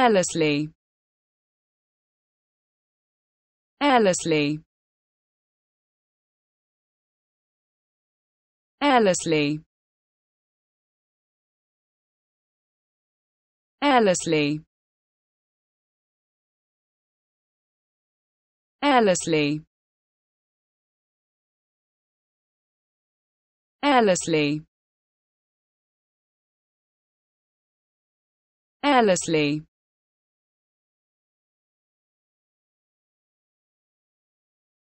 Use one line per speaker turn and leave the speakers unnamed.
airlessly airlessly airlessly airlessly airlessly airlessly airlessly